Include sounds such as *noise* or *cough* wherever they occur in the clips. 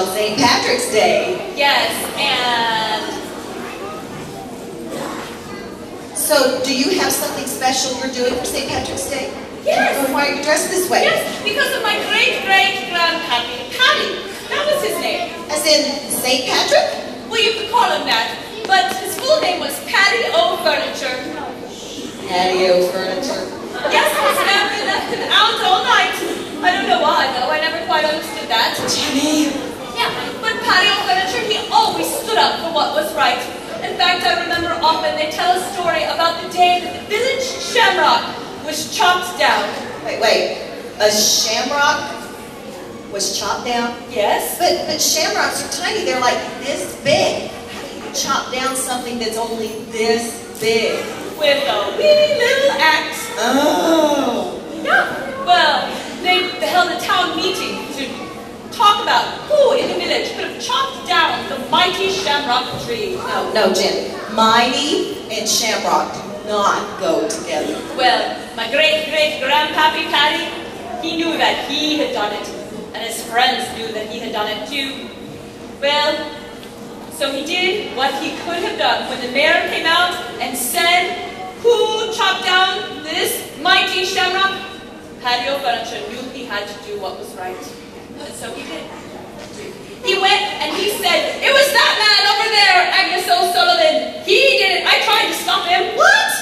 on St. Patrick's Day. Yes, and So, do you have something special you're doing for St. Patrick's Day? Yes. Or why are you dressed this way? yes, because of my great great grandpappy, Paddy. That was his name. As in St. Patrick? Well, you could call him that, but his full name was Paddy O. Furniture. Patio furniture. Yes, his family left him out all night. I don't know why, though. I never quite understood that. Jenny. Yeah, but patio furniture, he always stood up for what was right. In fact, I remember often they tell a story about the day that the village shamrock was chopped down. Wait, wait. A shamrock was chopped down? Yes? But, but shamrocks are tiny. They're like this big. How do you chop down something that's only this big? With a wee little axe. Oh. Yeah. Well, they, they held a town meeting to talk about who in the village could have chopped down the mighty shamrock tree. No, no, Jen. Mighty and shamrock do not go together. Well, my great great grandpappy Paddy, he knew that he had done it, and his friends knew that he had done it too. Well, so he did what he could have done when the mayor came out and said, Who chopped down this mighty shamrock? Patio Furniture knew he had to do what was right. So he did. He went and he said, It was that man over there, Agnes O'Sullivan. He did it. I tried to stop him. What?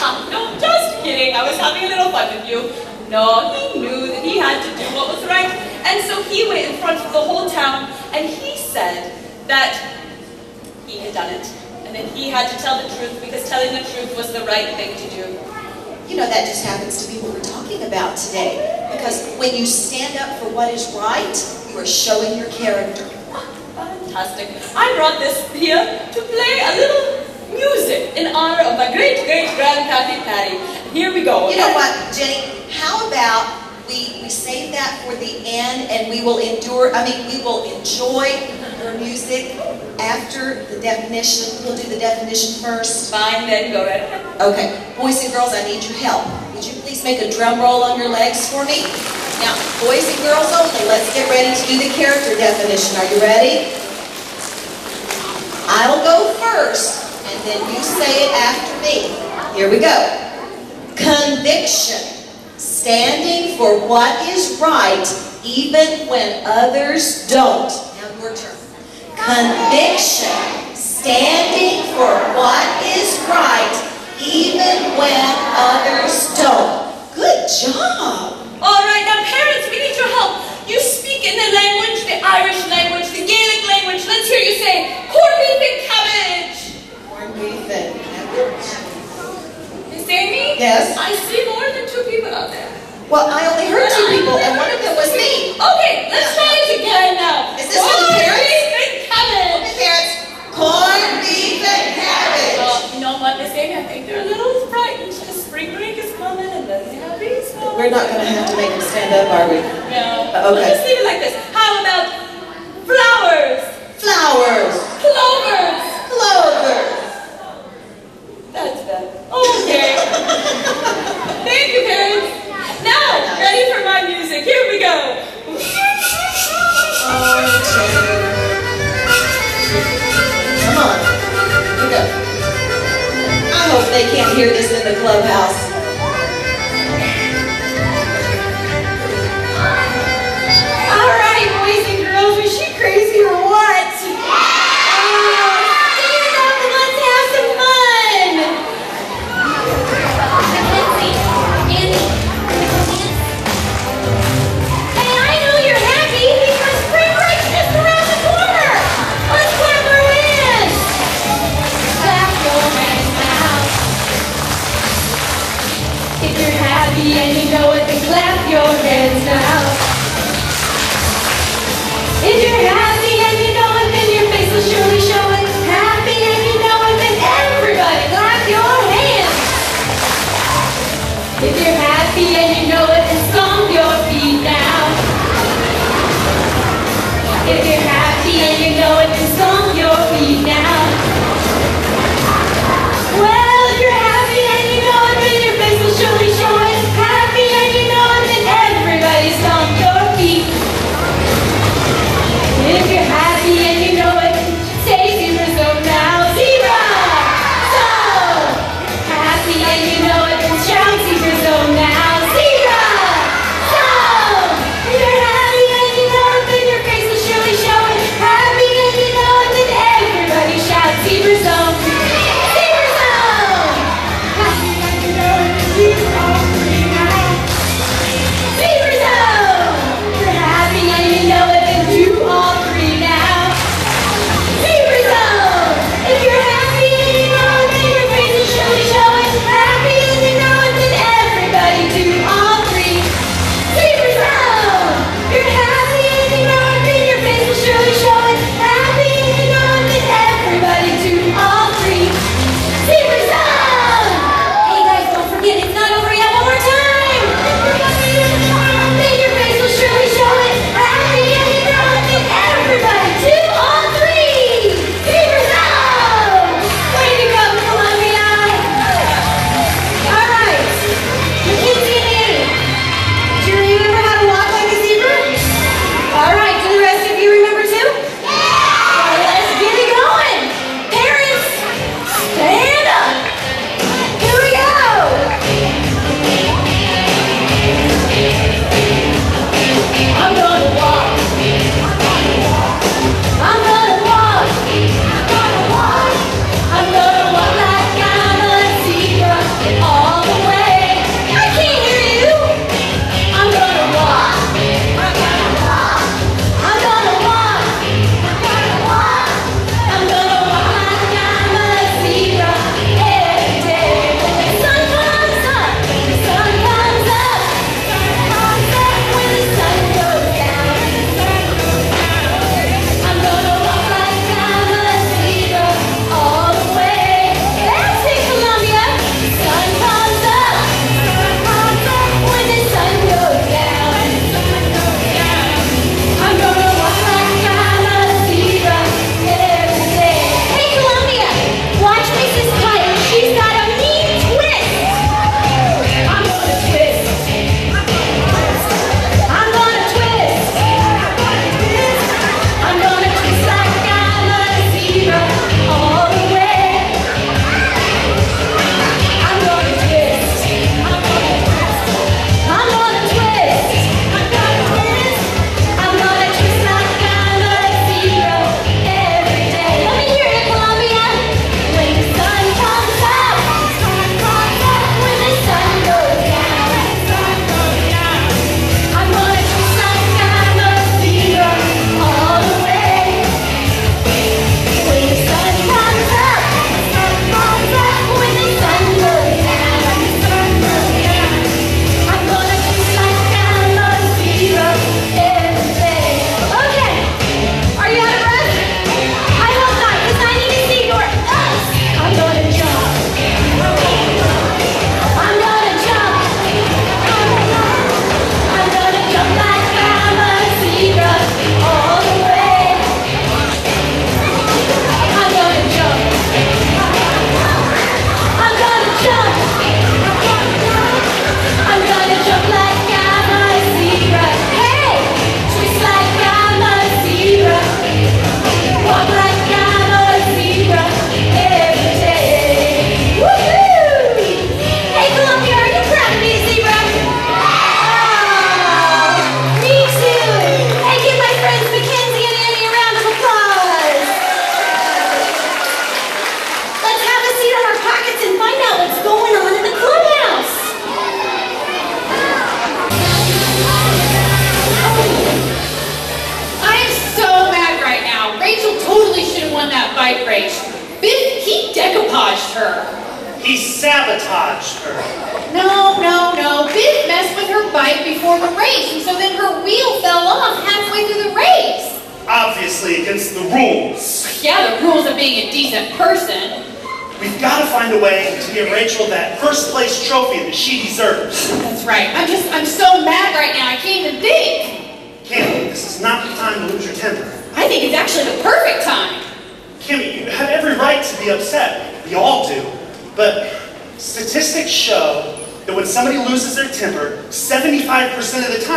Ah, no, just kidding. I was having a little fun with you. No, he knew that he had to do what was right. And so he went in front of the whole town and he said that he had done it. And that he had to tell the truth because telling the truth was the right thing to do. You know, that just happens to be what we're talking about today. Because when you stand up for what is right, you are showing your character. Fantastic. I brought this here to play a little music in honor of my great great grandpappy Paddy. Here we go. You know what, Jenny? How about we, we save that for the end and we will endure, I mean, we will enjoy your music after the definition. We'll do the definition first. Fine, then go ahead. Okay, boys and girls, I need your help. Would you please make a drum roll on your legs for me? Now, boys and girls only, let's get ready to do the character definition. Are you ready? I'll go first, and then you say it after me. Here we go. Conviction. Standing for what is right, even when others don't. Now, your turn. Conviction. Standing for what is right, even when others don't. Good job. All right, now parents, we need your help. You speak in the language, the Irish language, the Gaelic language. Let's hear you say corned beef and cabbage. Corned beef and cabbage. Miss Amy? Yes? I see more than two people out there. Well, I only heard two people, and one of them was me. Okay, let's try it again now. Is this for the parents? beef and cabbage. Okay, parents. Corned beef and cabbage. Well, you know what, Miss Amy? I think they're a little frightened because spring break is coming and then they have these. We're not going to have to make them stand up, are we? No. Uh, okay. Just leave it like this. How about flowers, Flowers. clovers? Clovers. That's better. Okay. Thank you, parents. Now, ready for my music. Here we go. Come on. Here we go. I hope they can't hear this in the clubhouse.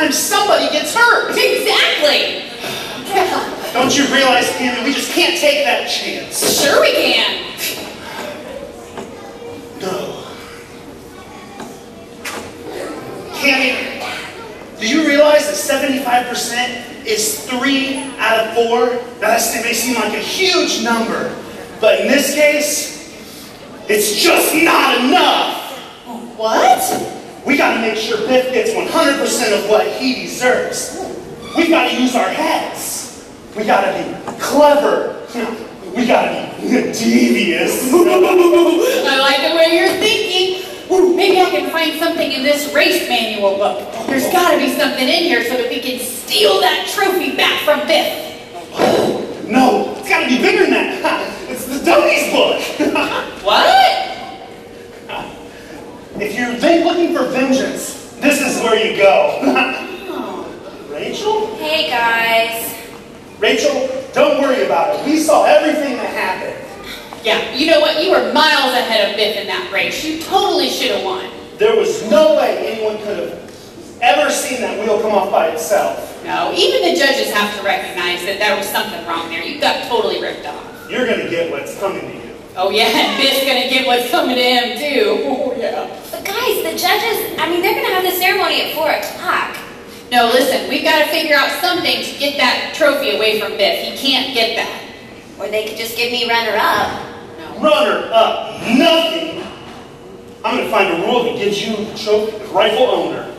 Time somebody gets hurt. Exactly. *sighs* Don't you realize, Kimmy, we just can't take that chance. Sure we can. No. Cammy, do you realize that 75% is three out of four? Now that may seem like a huge number, but in this case, it's just not enough. What? We gotta make sure Biff gets 100% of what he deserves. We gotta use our heads. We gotta be clever. We gotta be devious. *laughs* I like the way you're thinking. Ooh, maybe I can find something in this race manual book. There's got to be something in here so that we can steal that trophy back from Biff. no, it's gotta be bigger than that. *laughs* It's the dummies book. *laughs* What? If you're looking for vengeance, this is where you go. *laughs* Rachel? Hey guys. Rachel, don't worry about it. We saw everything that happened. Yeah, you know what? You were miles ahead of Biff in that race. You totally should have won. There was no way anyone could have ever seen that wheel come off by itself. No, even the judges have to recognize that there was something wrong there. You got totally ripped off. You're gonna get what's coming to you. Oh yeah, and *laughs* Biff's gonna get what's coming to him too. Yeah. But guys, the judges, I mean, they're gonna have the ceremony at 4 o'clock. No, listen, we've got to figure out something to get that trophy away from Biff. He can't get that. Or they could just give me runner-up. No. Runner up, nothing. I'm gonna find a rule that gives you the trophy, the rightful owner.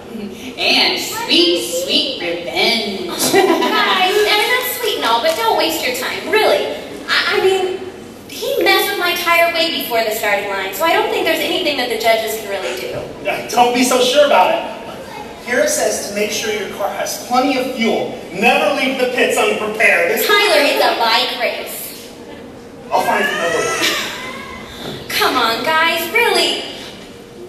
And sweet, sweet revenge. *laughs* Guys, I mean, that's sweet and all, but don't waste your time, really. I, I mean, he messed with my tire way before the starting line, so I don't think there's anything that the judges can really do. Don't be so sure about it. Here it says to make sure your car has plenty of fuel. Never leave the pits unprepared. It's- Tyler, it's a bike race. I'll find another one. *sighs* Come on, guys, really.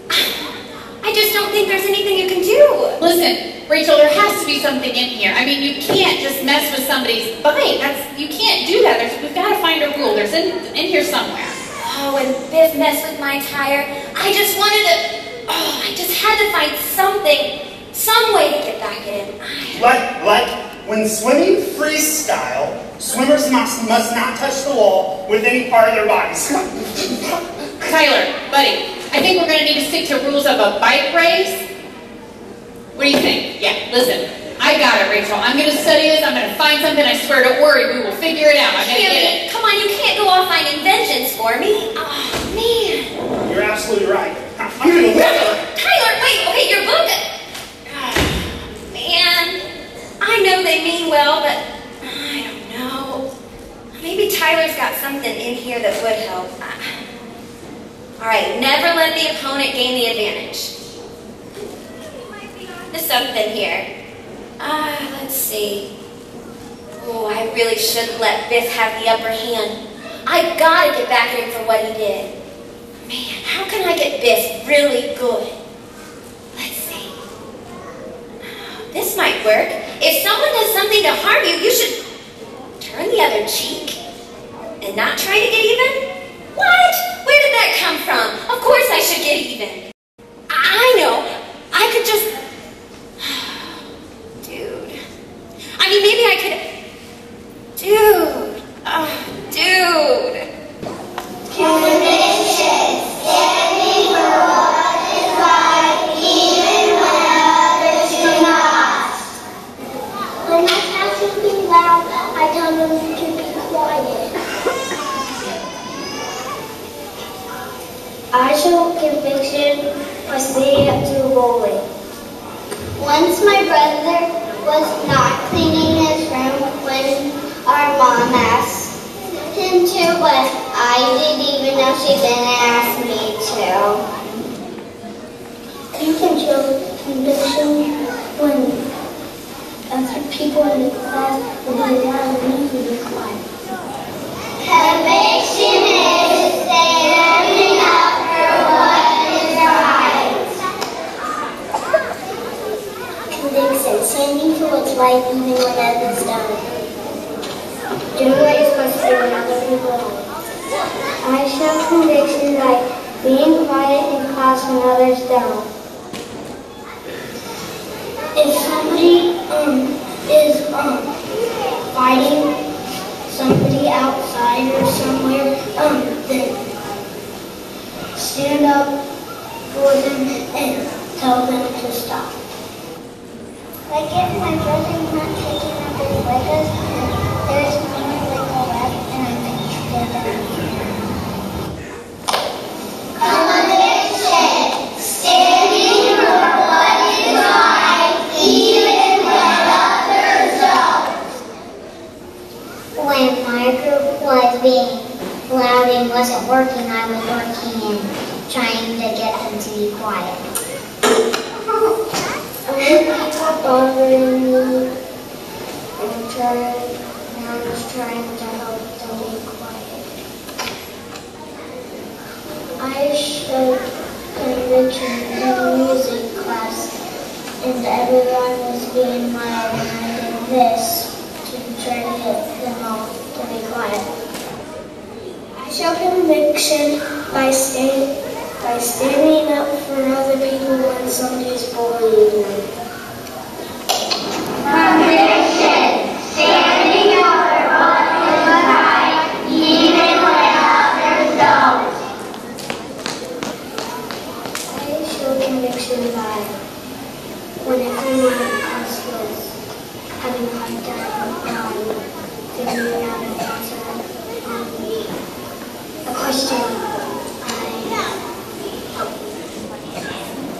*sighs* I just don't think there's anything you can do. Listen, Rachel, there has to be something in here. I mean, you can't just mess with somebody's bike. That's you can't do that. There's, we've got to find a rule. There's in in here somewhere. Oh, when Biff messed with my tire, I just wanted to. Oh, I just had to find something, some way to get back in. I- Like, like when swimming freestyle, swimmers must, must not touch the wall with any part of their bodies. *laughs* Tyler, buddy, I think we're going to need to stick to rules of a bike race. What do you think? Yeah, listen, I got it, Rachel. I'm going to study this. I'm going to find something. I swear, don't worry. We will figure it out. I'm going to get it. Come on, you can't go off finding inventions for me. Oh, man. You're absolutely right. I'm gonna whip her. Tyler, wait, okay, your book. Ah, Man, I know they mean well, but I don't know. Maybe Tyler's got something in here that would help. Ah. All right, never let the opponent gain the advantage. There's something here. Ah, let's see. Oh, I really shouldn't let Biff have the upper hand. I gotta get back at him for what he did. Man, how can I get Biff really good? Let's see. This might work. If someone does something to harm you, you should turn the other cheek and not try to get even? What? Where did that come from? Of course I should get even. I know. I could just. Dude. I mean, maybe I could. Dude. Oh, dude. When I have something loud, I tell them to be quiet. I show conviction by staying up to bowling. Once my brother was not cleaning when our mom asked him to, but I didn't even know she didn't ask me to. You can show conviction when other people in the class will be loud and you be quiet. Conviction is standing up for what is right. Conviction, standing for what's right even when others don't. I show conviction by being quiet in class when others don't. If somebody um, is um, fighting somebody outside or somewhere, um, then stand up for them and tell them to stop. Like if my brother's not taking up his Legos wasn't working, I was working and trying to get them to be quiet. *laughs* Bothering me and trying, and I was trying to help them be quiet. I showed conviction in music class and everyone was being loud and I did this to try to get them all to be quiet. I show conviction by staying by standing up for other people when somebody's bullying them. Conviction, standing up for what is right, even when others don't. I show conviction by when everyone in class was having a hard time um, figuring out an answer on a question.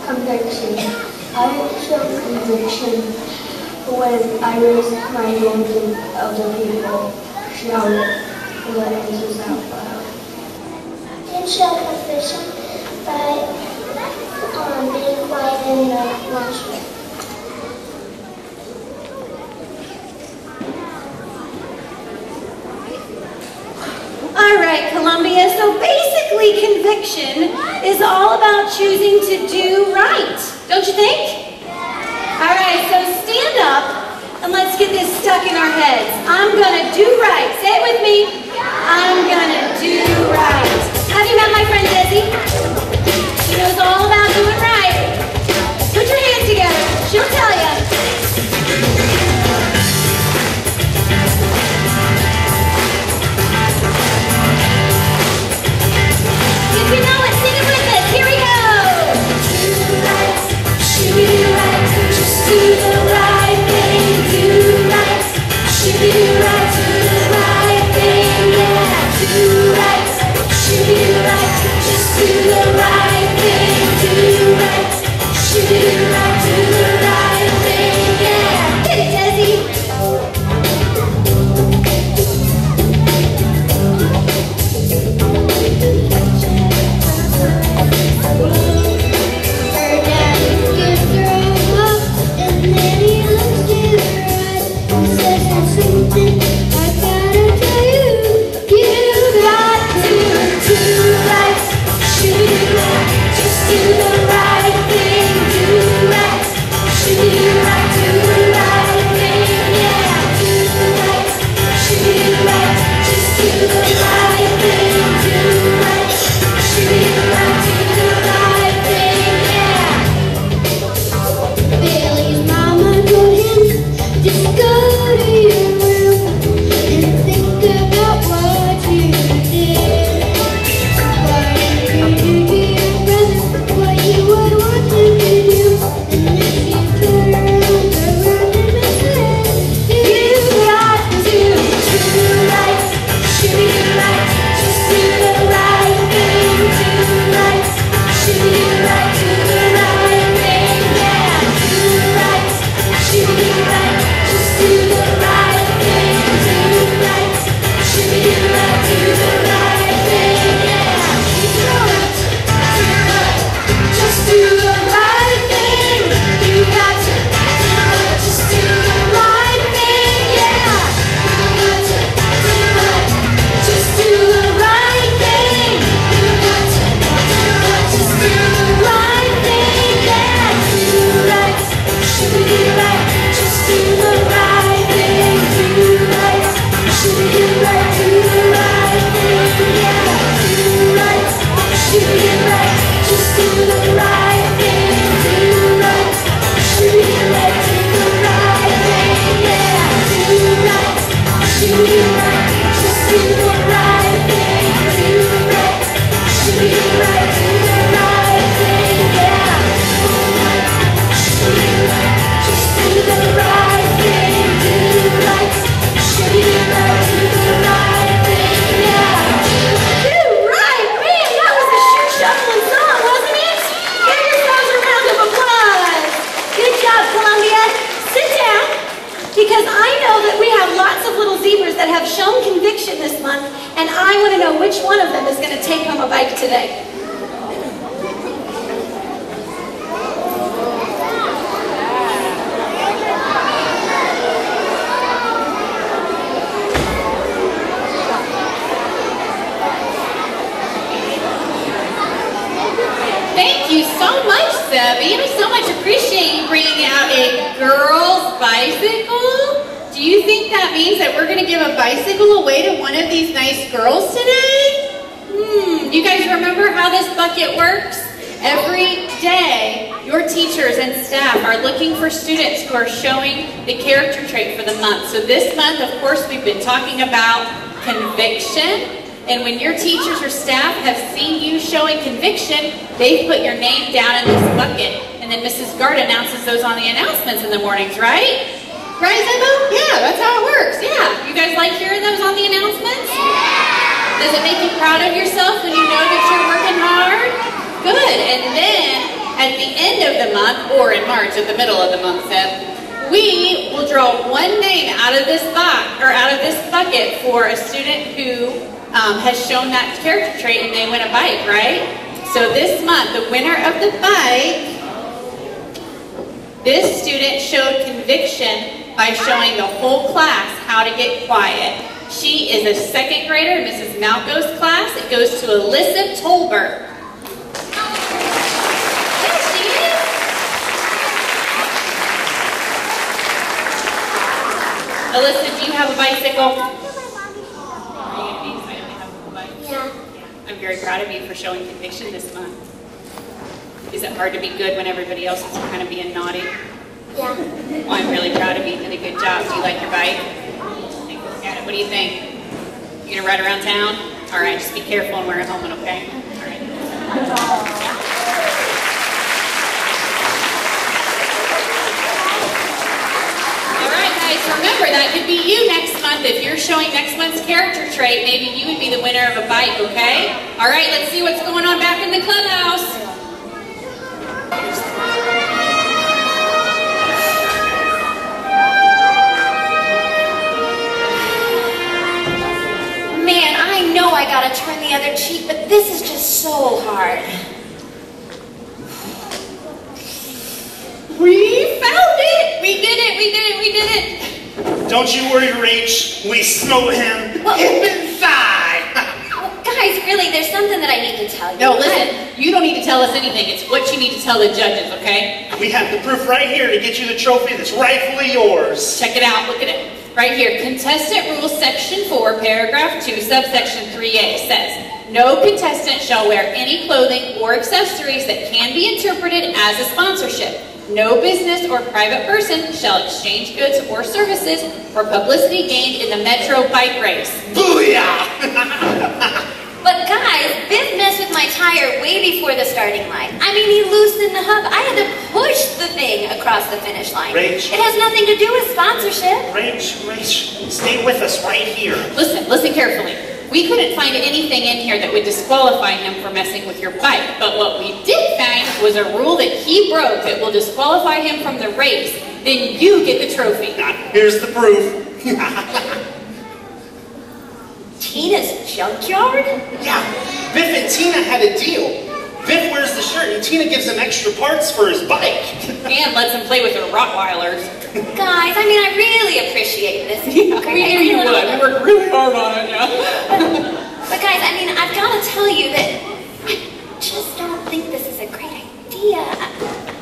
conviction. I show conviction when I raise my hand and other people shout the answers out loud. I show conviction by um, being quiet in the lunchroom. All right, Columbia. So basically, conviction is all about choosing to do right. Don't you think? All right, so stand up and let's get this stuck in our heads. I'm gonna do right. Say it with me. I'm gonna do right. Have you met my friend Desi? She knows all about doing one of these nice girls today? Hmm, you guys remember how this bucket works? Every day, your teachers and staff are looking for students who are showing the character trait for the month. So this month, of course, we've been talking about conviction. And when your teachers or staff have seen you showing conviction, they put your name down in this bucket. And then Mrs. Gard announces those on the announcements in the mornings, right? Right, Zebo? Yeah, that's how it works. Yeah. You guys like hearing those on the announcements? Yeah. Does it make you proud of yourself when you know that you're working hard? Good. And then at the end of the month, or in March, at the middle of the month, Zeb, we will draw one name out of this box or out of this bucket for a student who um, has shown that character trait and they win a bike, right? So this month, the winner of the bike, this student showed conviction by showing the whole class how to get quiet. She is a second grader in Mrs. Malco's class. It goes to Alyssa Tolbert. Alyssa, do you have a bicycle? Yeah. I'm very proud of you for showing conviction this month. Is it hard to be good when everybody else is kind of being naughty? Yeah. Well, I'm really proud of you. You did a good job. Do you like your bike? Yeah, What do you think? You gonna ride around town? All right, just be careful and wear a helmet, okay? All right. All right, guys, remember that could be you next month. If you're showing next month's character trait, maybe you would be the winner of a bike, okay? All right, let's see what's going on back in the clubhouse. I gotta turn the other cheek, but this is just so hard. We found it! We did it! We did it! We did it! Don't you worry, Rach. We smote him What? hip and thigh. *laughs* Well, guys, really, there's something that I need to tell you. No, listen, you don't need to tell us anything. It's what you need to tell the judges, okay? we have the proof right here to get you the trophy that's rightfully yours. Check it out. Look at it. Right here. Contestant Rules Section 4, Paragraph 2, Subsection 3A says, No contestant shall wear any clothing or accessories that can be interpreted as a sponsorship. No business or private person shall exchange goods or services for publicity gained in the Metro bike race. Booyah! *laughs* But guys, Biff messed with my tire way before the starting line. I mean, he loosened the hub. I had to push the thing across the finish line. Rach. It has nothing to do with sponsorship. Rach, Rach, stay with us right here. Listen, listen carefully. We couldn't find anything in here that would disqualify him for messing with your bike, but what we did find was a rule that he broke that will disqualify him from the race. Then you get the trophy. Here's the proof. *laughs* Tina's junkyard? Yeah, Biff and Tina had a deal. Biff wears the shirt and Tina gives him extra parts for his bike. *laughs* And lets him play with her Rottweilers. Guys, I mean, I really appreciate this. *laughs* we knew you would. We worked really hard on it, yeah. *laughs* But guys, I mean, I've got to tell you that I just don't think this is a great idea. I,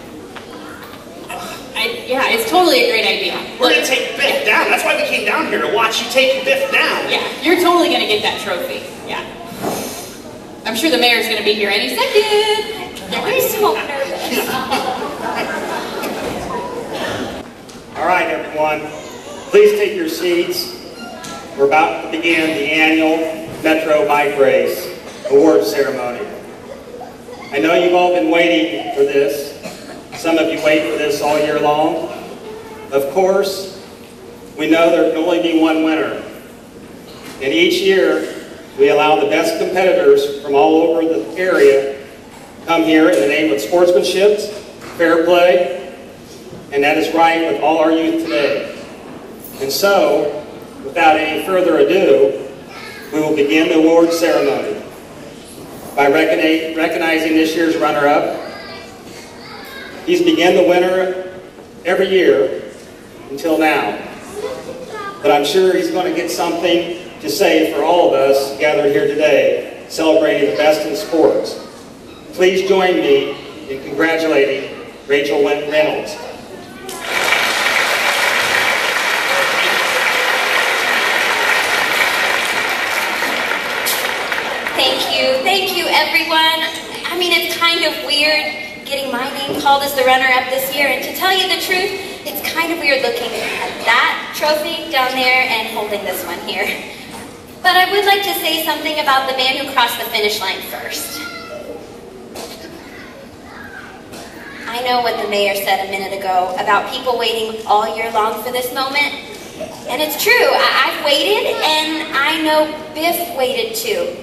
yeah, it's totally a great idea. We're gonna take Biff down. That's why we came down here to watch you take Biff down. yeah, you're totally gonna get that trophy. Yeah. I'm sure the mayor's gonna be here any second. I'm so nervous. *laughs* All right, everyone, please take your seats. We're about to begin the annual Metro Bike Race award ceremony. I know you've all been waiting for this. Some of you wait for this all year long. Of course, we know there can only be one winner. And each year, we allow the best competitors from all over the area come here in the name of sportsmanship, fair play, and that is right with all our youth today. And so, without any further ado, we will begin the award ceremony by recognizing this year's runner-up. He's begun the winner every year until now. But I'm sure he's going to get something to say for all of us gathered here today, celebrating the best in sports. Please join me in congratulating Rachel Reynolds. Thank you. Thank you, everyone. I mean, it's kind of weird getting my name called as the runner-up this year, and to tell you the truth, it's kind of weird looking at that trophy down there and holding this one here. But I would like to say something about the man who crossed the finish line first. I know what the mayor said a minute ago about people waiting all year long for this moment. And it's true, I- I've waited, and I know Biff waited too.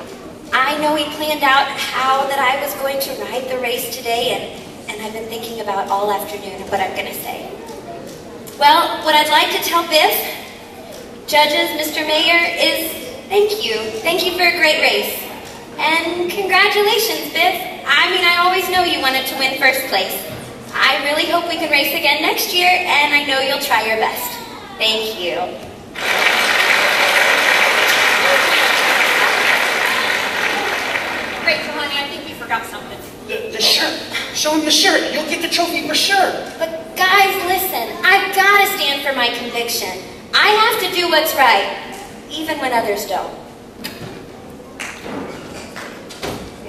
I know he planned out how that I was going to ride the race today, and, and I've been thinking about all afternoon what I'm going to say. Well, what I'd like to tell Biff, judges, Mr. Mayor, is thank you. Thank you for a great race. And congratulations, Biff. I mean, I always know you wanted to win first place. I really hope we can race again next year, and I know you'll try your best. Thank you. Rachel, honey, I think you forgot something. The, the shirt. Show him the shirt. You'll get the trophy for sure. But guys, listen, I've got to stand for my conviction. I have to do what's right, even when others don't.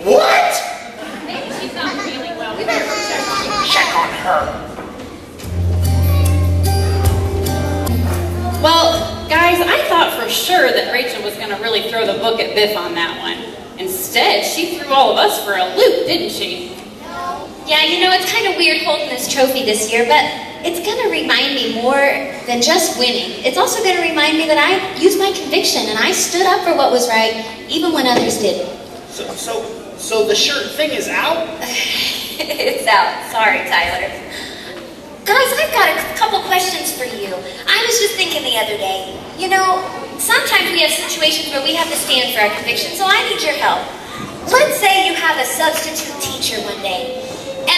What? Maybe she's not feeling well. We better check on her. Check on her. Well, guys, I thought for sure that Rachel was going to really throw the book at Biff on that one. Instead, she threw all of us for a loop, didn't she? Yeah, you know, it's kind of weird holding this trophy this year, but it's going to remind me more than just winning. It's also going to remind me that I used my conviction and I stood up for what was right, even when others didn't. So, so, so the shirt thing is out? *sighs* it's out. Sorry, Tyler. Guys, I've got a couple questions for you. I was just thinking the other day, you know, sometimes we have situations where we have to stand for our conviction, so I need your help. Let's say you have a substitute teacher one day,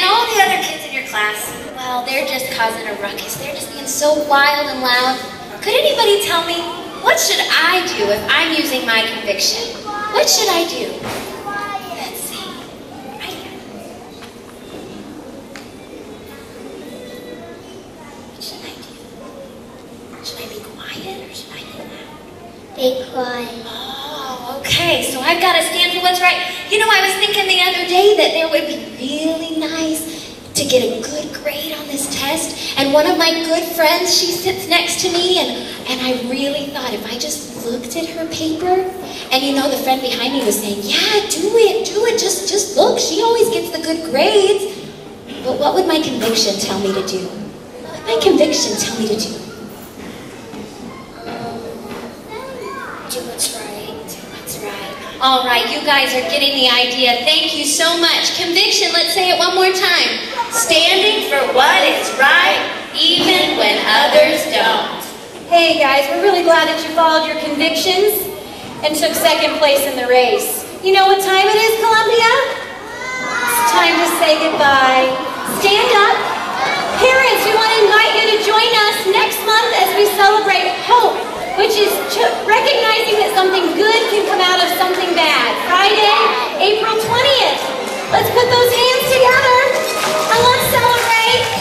all the other kids in your class, well, they're just causing a ruckus. They're just being so wild and loud. Could anybody tell me, what should I do if I'm using my conviction? What should I do? Let's see. Right here. What should I do? Should I be quiet or should I be loud? Be quiet. Oh, okay. So I've got to stand for what's right. You know, I was thinking the other day that there would be really nice to get a good grade on this test. And one of my good friends, she sits next to me, and, and I really thought if I just looked at her paper, and you know, the friend behind me was saying, yeah, do it, do it, just, just look. She always gets the good grades. But what would my conviction tell me to do? What would my conviction tell me to do? Do what's right. Do what's right. All right, you guys are getting the idea. Thank you so much. Conviction, let's say it one more time. Standing for what is right, even when others don't. Hey guys, we're really glad that you followed your convictions and took second place in the race. You know what time it is, Columbia? It's time to say goodbye. Stand up. Parents, we want to invite you to join us next month as we celebrate hope, which is recognizing that something good can come out of something bad. Friday, April 20th. Let's put those hands together and let's celebrate